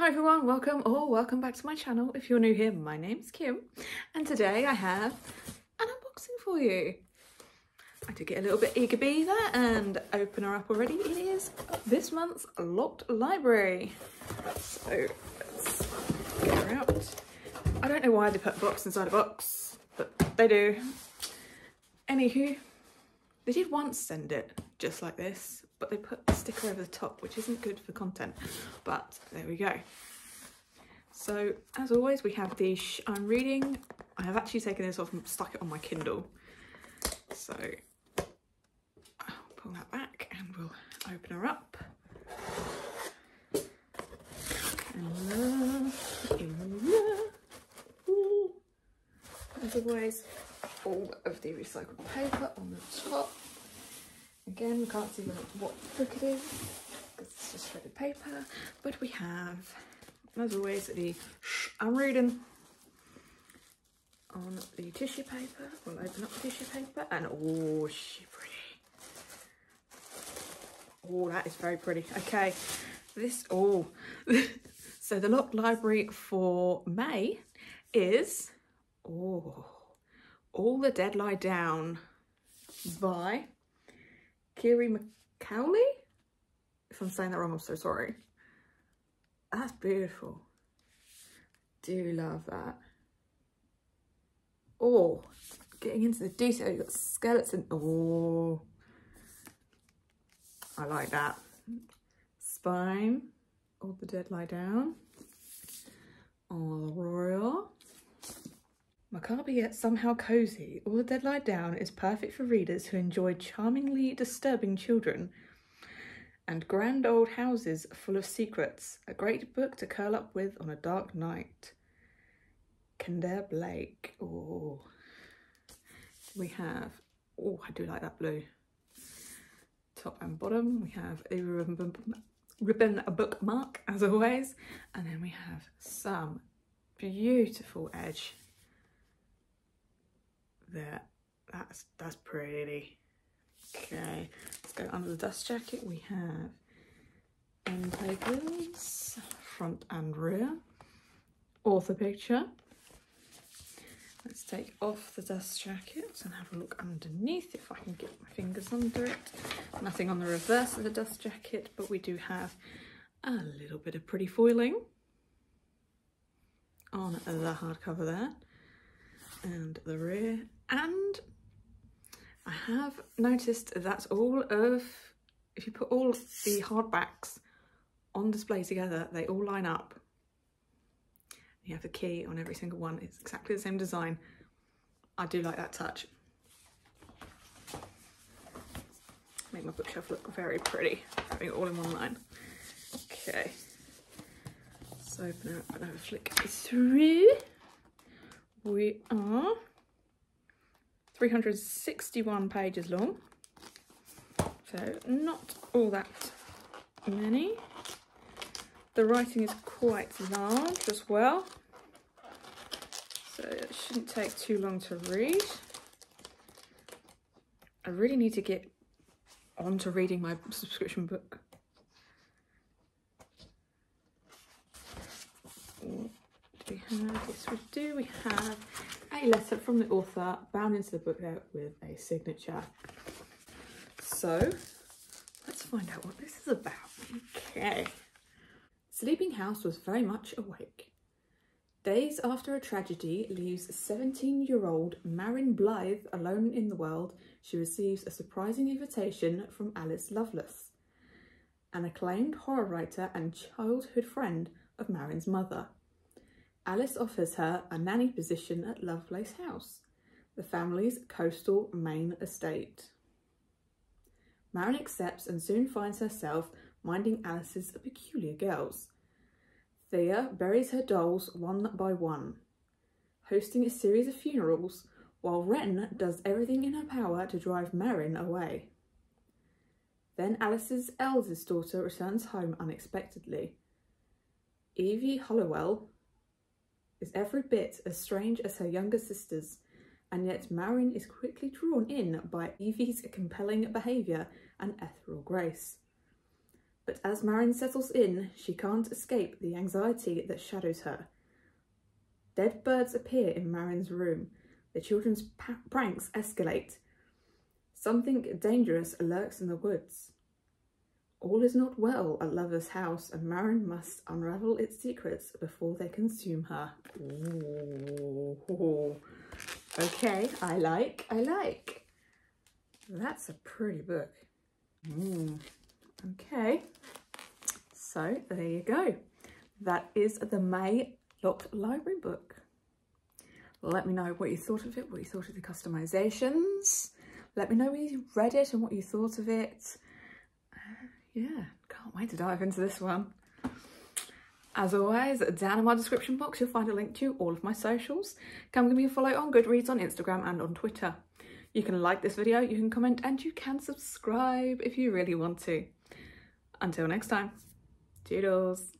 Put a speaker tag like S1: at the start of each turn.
S1: Hi everyone, welcome or welcome back to my channel. If you're new here, my name's Kim and today I have an unboxing for you. I did get a little bit eager beaver and open her up already. It is this month's Locked Library. So let's get her out. I don't know why they put a box inside a box, but they do. Anywho, they did once send it just like this, but they put a sticker over the top, which isn't good for content, but there we go. So as always, we have the I'm reading. I have actually taken this off and stuck it on my Kindle. So I'll pull that back and we'll open her up. As always, all of the recycled paper on the top. Again, we can't see what book it is because it's just shredded paper, but we have, as always, the I'm reading on the tissue paper. We'll open up the tissue paper and oh, she pretty. Oh, that is very pretty. Okay, this, oh, so the locked library for May is, oh, All the Dead Lie Down by Kyrie McCauley? If I'm saying that wrong, I'm so sorry. That's beautiful. Do love that. Oh, getting into the detail, you've got skeleton. Oh, I like that. Spine, all the dead lie down. Oh, royal. Macabre yet somehow cosy, All the Dead Lie Down is perfect for readers who enjoy charmingly disturbing children and grand old houses full of secrets. A great book to curl up with on a dark night. Kendare Blake. Oh, we have. Oh, I do like that blue. Top and bottom, we have a ribbon, ribbon a bookmark as always, and then we have some beautiful edge there. That's that's pretty. Okay, let's go under the dust jacket. We have end papers, front and rear, author picture. Let's take off the dust jacket and have a look underneath if I can get my fingers under it. Nothing on the reverse of the dust jacket, but we do have a little bit of pretty foiling on the hardcover there and the rear and I have noticed that's all of if you put all the hardbacks on display together they all line up. You have the key on every single one. It's exactly the same design. I do like that touch. Make my bookshelf look very pretty. Having it all in one line. Okay. So open it and have a flick through. We are 361 pages long. So not all that many. The writing is quite large as well. So it shouldn't take too long to read. I really need to get on to reading my subscription book. Do we have? Yes, we do. We have a letter from the author bound into the book there with a signature. So let's find out what this is about. Okay. Sleeping House was very much awake. Days after a tragedy leaves 17-year-old Marin Blythe alone in the world, she receives a surprising invitation from Alice Lovelace, an acclaimed horror writer and childhood friend of Marin's mother. Alice offers her a nanny position at Lovelace House, the family's coastal Maine estate. Marin accepts and soon finds herself minding Alice's peculiar girls. Thea buries her dolls one by one, hosting a series of funerals while Wren does everything in her power to drive Marin away. Then Alice's eldest daughter returns home unexpectedly. Evie Hollowell is every bit as strange as her younger sisters, and yet Marin is quickly drawn in by Evie's compelling behaviour and ethereal grace. But as Marin settles in, she can't escape the anxiety that shadows her. Dead birds appear in Marin's room. The children's pranks escalate. Something dangerous lurks in the woods. All is not well at Lovelace house and Marin must unravel its secrets before they consume her. Ooh. Okay, I like, I like. That's a pretty book. Mm. Okay, so there you go. That is the May Locked Library book. Let me know what you thought of it, what you thought of the customizations. Let me know when you read it and what you thought of it. Yeah, can't wait to dive into this one. As always, down in my description box, you'll find a link to all of my socials. Come give me a follow on Goodreads on Instagram and on Twitter. You can like this video, you can comment, and you can subscribe if you really want to. Until next time, toodles.